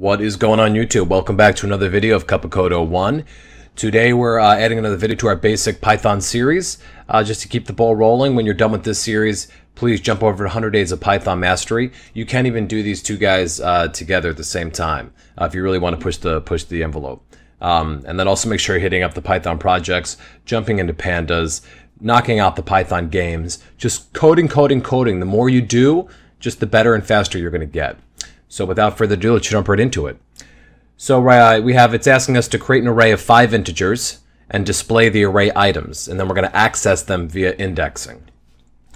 What is going on YouTube? Welcome back to another video of Cup of Code 01. Today we're uh, adding another video to our basic Python series. Uh, just to keep the ball rolling, when you're done with this series, please jump over to 100 Days of Python Mastery. You can't even do these two guys uh, together at the same time uh, if you really want to push the push the envelope. Um, and then also make sure you're hitting up the Python projects, jumping into pandas, knocking out the Python games, just coding, coding, coding. The more you do, just the better and faster you're going to get. So without further ado, let's jump right into it. So uh, we have, it's asking us to create an array of five integers and display the array items. And then we're going to access them via indexing.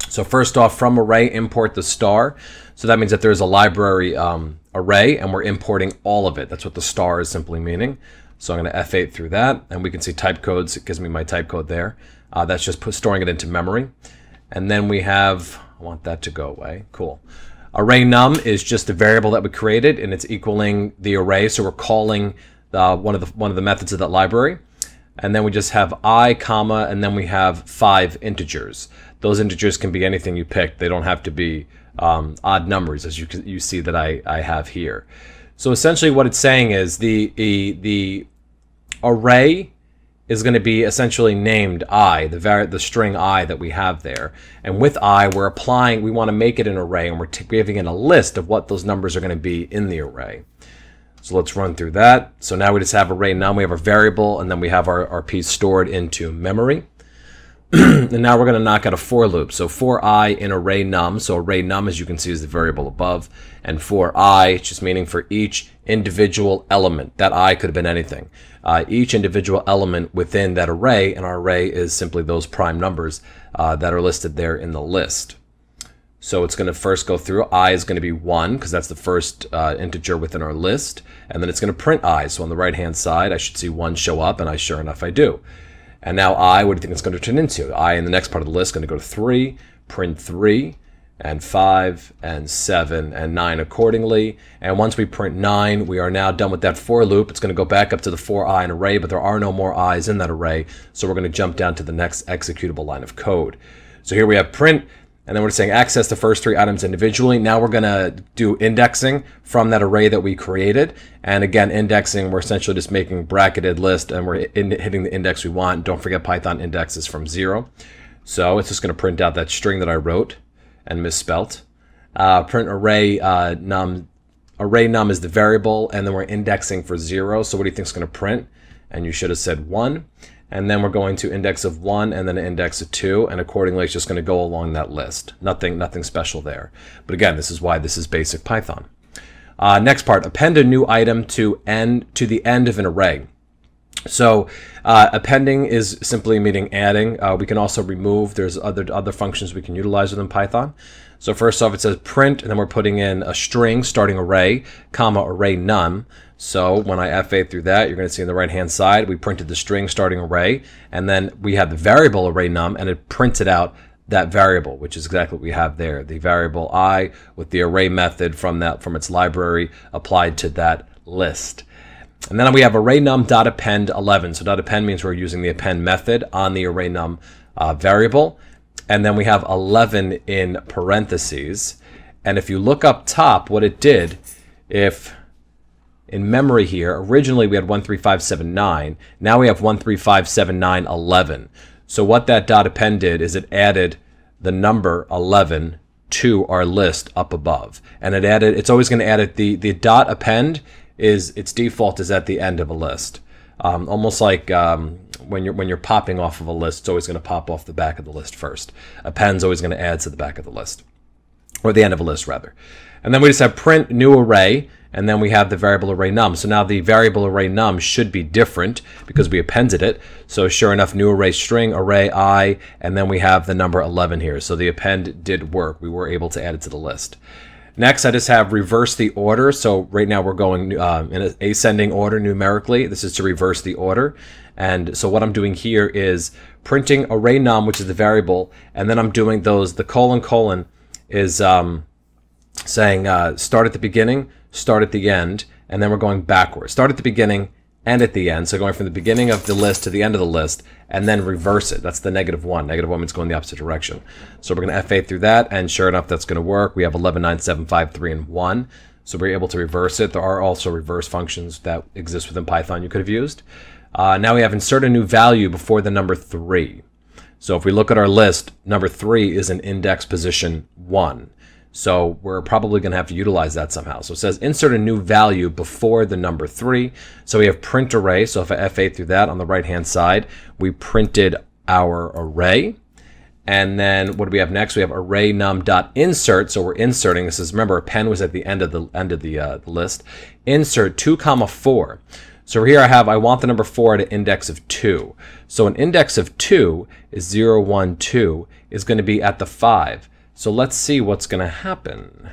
So first off, from array, import the star. So that means that there's a library um, array and we're importing all of it. That's what the star is simply meaning. So I'm going to F8 through that, and we can see type codes. It gives me my type code there. Uh, that's just storing it into memory. And then we have, I want that to go away. Cool. Array num is just a variable that we created, and it's equaling the array. So we're calling uh, one of the one of the methods of that library. And then we just have i, comma, and then we have five integers. Those integers can be anything you pick. They don't have to be um, odd numbers, as you you see that I, I have here. So essentially, what it's saying is the the, the array is going to be essentially named i, the var- the string i that we have there. And with i, we're applying, we want to make it an array, and we're giving it a list of what those numbers are going to be in the array. So let's run through that. So now we just have array num, we have our variable, and then we have our, our piece stored into memory. and now we're going to knock out a for loop. So for i in array num, so array num, as you can see, is the variable above, and for i, just meaning for each individual element. That i could have been anything. Uh, each individual element within that array, and our array is simply those prime numbers uh, that are listed there in the list. So it's going to first go through. i is going to be 1, because that's the first uh, integer within our list. And then it's going to print i. So on the right-hand side, I should see 1 show up, and I sure enough I do. And now i, what do you think it's going to turn into? i in the next part of the list is going to go to 3, print 3, and 5, and 7, and 9 accordingly. And once we print 9, we are now done with that for loop. It's going to go back up to the for i in array, but there are no more i's in that array. So we're going to jump down to the next executable line of code. So here we have print, and then we're saying access the first three items individually. Now we're going to do indexing from that array that we created. And again, indexing, we're essentially just making bracketed list and we're in, hitting the index we want. Don't forget Python indexes from zero. So it's just going to print out that string that I wrote and misspelt. Uh, print array uh, num. Array num is the variable, and then we're indexing for zero. So what do you think is going to print? And you should have said one and then we're going to index of one and then an index of two, and accordingly it's just going to go along that list. Nothing, nothing special there. But again, this is why this is basic Python. Uh, next part, append a new item to end to the end of an array. So uh, appending is simply meaning adding. Uh, we can also remove. There's other other functions we can utilize within Python. So first off, it says print, and then we're putting in a string starting array, comma array num. So when I F8 through that, you're going to see on the right-hand side, we printed the string starting array, and then we had the variable array num, and it printed out that variable, which is exactly what we have there. The variable i with the array method from that from its library applied to that list. And then we have array num dot append 11. So append means we're using the append method on the array num uh, variable. And then we have 11 in parentheses. And if you look up top, what it did, if in memory here, originally we had 13579. Now we have 1357911. So what that dot append did is it added the number 11 to our list up above. And it added, it's always going to add it, the, the dot append is, its default is at the end of a list. Um, almost like um, when you're when you're popping off of a list, it's always going to pop off the back of the list first. Append's always going to add to the back of the list, or the end of a list rather. And then we just have print new array, and then we have the variable array num. So now the variable array num should be different because we appended it. So sure enough, new array string, array i, and then we have the number 11 here. So the append did work. We were able to add it to the list. Next, I just have reverse the order. So right now we're going uh, in ascending order numerically. This is to reverse the order. And so what I'm doing here is printing array num, which is the variable, and then I'm doing those, the colon colon is um, saying uh, start at the beginning, start at the end, and then we're going backwards. Start at the beginning and at the end. So going from the beginning of the list to the end of the list, and then reverse it. That's the negative one. Negative one means going the opposite direction. So we're going to F8 through that, and sure enough, that's going to work. We have 11, 9, 7, 5, 3, and 1. So we're able to reverse it. There are also reverse functions that exist within Python you could have used. Uh, now we have insert a new value before the number 3. So if we look at our list, number 3 is in index position 1. So we're probably going to have to utilize that somehow. So it says insert a new value before the number 3. So we have print array. So if I F8 through that on the right hand side, we printed our array. And then what do we have next? We have array num dot insert. So we're inserting. This is remember append was at the end of the end of the, uh, list. Insert two comma four. So here I have I want the number four at an index of two. So an index of two is zero one two is going to be at the five. So let's see what's going to happen.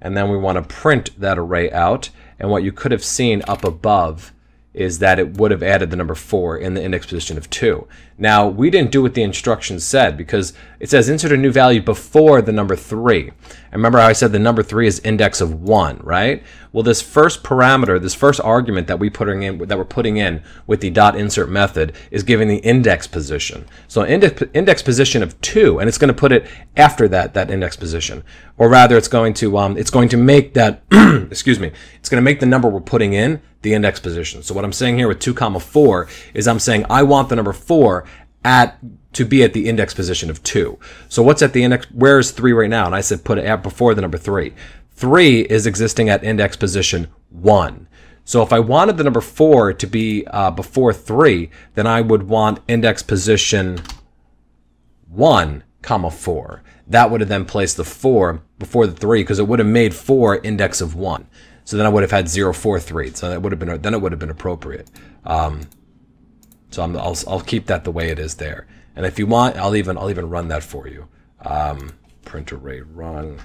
And then we want to print that array out. And what you could have seen up above is that it would have added the number 4 in the index position of 2. Now, we didn't do what the instructions said because it says insert a new value before the number 3. Remember how I said the number 3 is index of 1, right? Well, this first parameter, this first argument that we putting in that we're putting in with the dot insert method is giving the index position. So index index position of 2 and it's going to put it after that that index position. Or rather it's going to um, it's going to make that excuse me, it's going to make the number we're putting in the index position. So what I'm saying here with 2 comma 4 is I'm saying I want the number 4 at to be at the index position of 2. So what's at the index where is 3 right now? And I said put it at before the number 3. 3 is existing at index position 1. So if I wanted the number 4 to be uh, before 3, then I would want index position 1, comma 4. That would have then placed the 4 before the 3 because it would have made 4 index of 1. So then I would have had 0, 4, 3. So that would have been then it would have been appropriate. Um, so i will I'll keep that the way it is there. And if you want, I'll even I'll even run that for you. Um, print array run.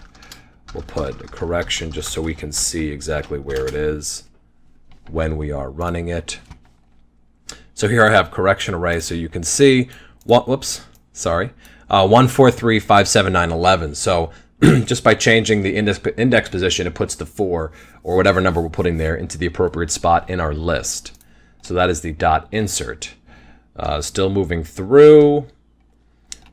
We'll put a correction just so we can see exactly where it is when we are running it. So here I have correction array, so you can see what, whoops, sorry, uh, 143579111. So just by changing the index, index position, it puts the 4 or whatever number we're putting there into the appropriate spot in our list. So that is the dot insert. Uh, still moving through,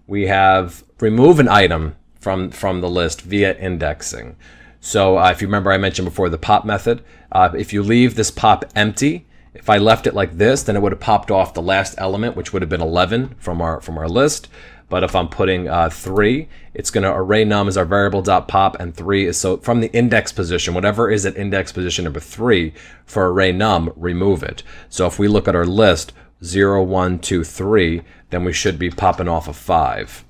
we have remove an item from, from the list via indexing. So uh, if you remember I mentioned before the pop method, uh, if you leave this pop empty, if I left it like this, then it would have popped off the last element, which would have been 11 from our from our list. But if I'm putting uh, 3, it's going to array num is our variable dot pop, and 3 is so from the index position, whatever is at index position number 3 for array num, remove it. So if we look at our list, 0, 1, 2, 3, then we should be popping off a 5.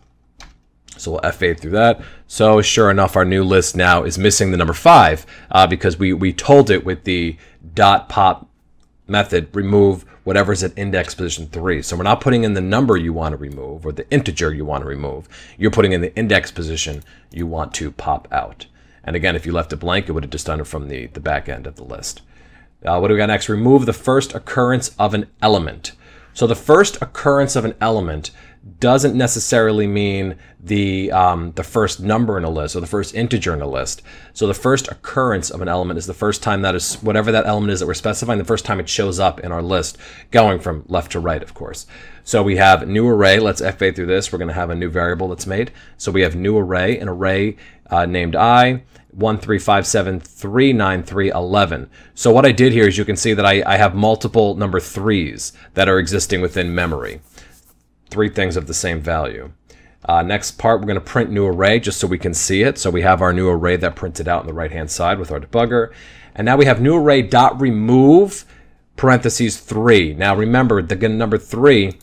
So we'll F8 through that. So sure enough, our new list now is missing the number 5 uh, because we, we told it with the dot pop method remove whatever's at index position 3. So we're not putting in the number you want to remove or the integer you want to remove. You're putting in the index position you want to pop out. And again, if you left it blank, it would have just done it from the, the back end of the list. Uh, what do we got next? Remove the first occurrence of an element. So the first occurrence of an element doesn't necessarily mean the um, the first number in a list or the first integer in a list. So the first occurrence of an element is the first time that is whatever that element is that we're specifying, the first time it shows up in our list, going from left to right, of course. So we have new array. Let's f8 through this. We're going to have a new variable that's made. So we have new array, an array uh, named i. 135739311. So what I did here is you can see that I, I have multiple number threes that are existing within memory three things of the same value. Uh, next part, we're going to print new array just so we can see it. So we have our new array that printed out on the right-hand side with our debugger. And now we have new array dot remove parentheses 3. Now remember, the number 3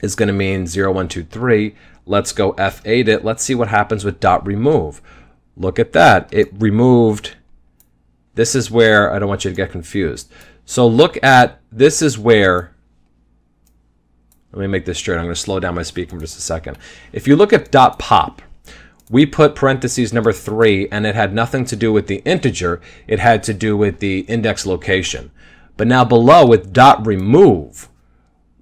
is going to mean 0, 1, 2, 3. Let's go F8 it. Let's see what happens with dot remove. Look at that. It removed. This is where, I don't want you to get confused. So look at, this is where let me make this straight. I'm going to slow down my speaker for just a second. If you look at dot pop, we put parentheses number three, and it had nothing to do with the integer. It had to do with the index location. But now below with dot remove,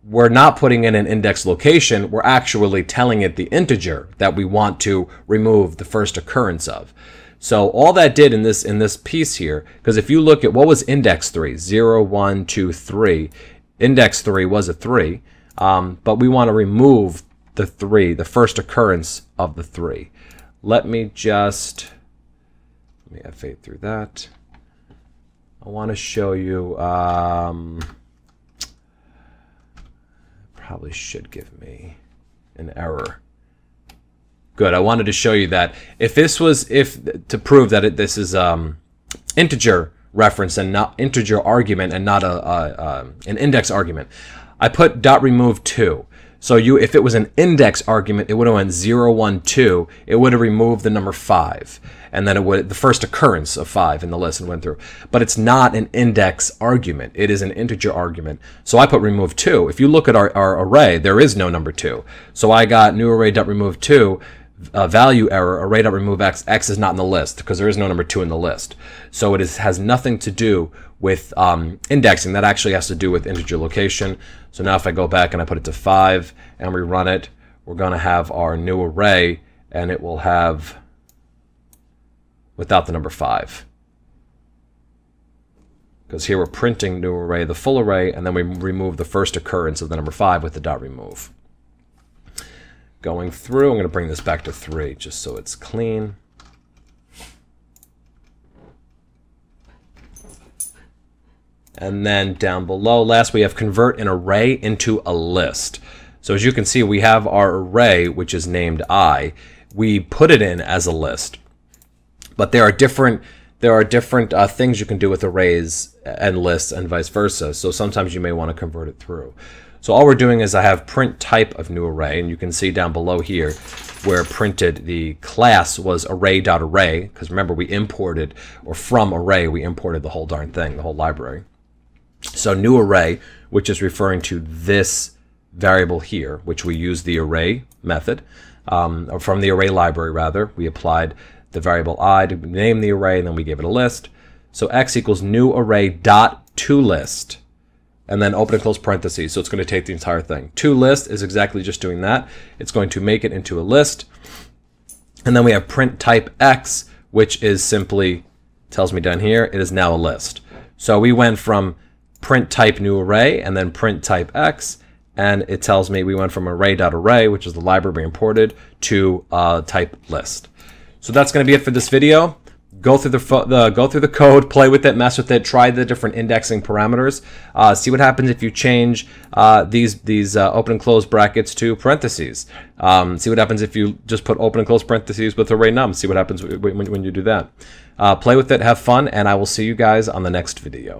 we're not putting in an index location. We're actually telling it the integer that we want to remove the first occurrence of. So all that did in this in this piece here, because if you look at what was index 3, 0, 1, 2, 3, index 3 was a 3. Um, but we want to remove the three, the first occurrence of the three. Let me just Let me F8 through that. I want to show you, um, probably should give me an error. Good. I wanted to show you that if this was if to prove that it, this is um, integer reference and not integer argument and not a, a, a an index argument, I put dot remove two. So you, if it was an index argument, it would have went 0, 1, 2. It would have removed the number 5. And then it would, the first occurrence of 5 in the list and went through. But it's not an index argument. It is an integer argument. So I put remove 2. If you look at our, our array, there is no number 2. So I got new array dot remove 2 uh, value error, array.remove x, x is not in the list because there is no number two in the list. So it is, has nothing to do with um, indexing. That actually has to do with integer location. So now if I go back and I put it to five and we run it, we're going to have our new array and it will have without the number five. Because here we're printing new array, the full array, and then we remove the first occurrence of the number five with the dot remove going through. I'm going to bring this back to 3 just so it's clean. And then down below, last we have convert an array into a list. So as you can see, we have our array, which is named i. We put it in as a list. But there are different there are different uh, things you can do with arrays and lists and vice versa. So sometimes you may want to convert it through. So all we're doing is I have print type of new array, and you can see down below here where printed the class was array.array, because remember we imported, or from array, we imported the whole darn thing, the whole library. So new array, which is referring to this variable here, which we use the array method, um, or from the array library rather, we applied the variable i to name the array, and then we gave it a list. So x equals new array dot to list and then open and close parentheses. So it's going to take the entire thing. To list is exactly just doing that. It's going to make it into a list. And then we have print type X, which is simply, tells me down here, it is now a list. So we went from print type new array and then print type X, and it tells me we went from array.array, which is the library we imported, to uh, type list. So that's going to be it for this video go through the, the, go through the code, play with it, mess with it, try the different indexing parameters, uh, see what happens if you change uh, these these uh, open and close brackets to parentheses. Um, see what happens if you just put open and close parentheses with array num. See what happens when, when you do that. Uh, play with it, have fun, and I will see you guys on the next video.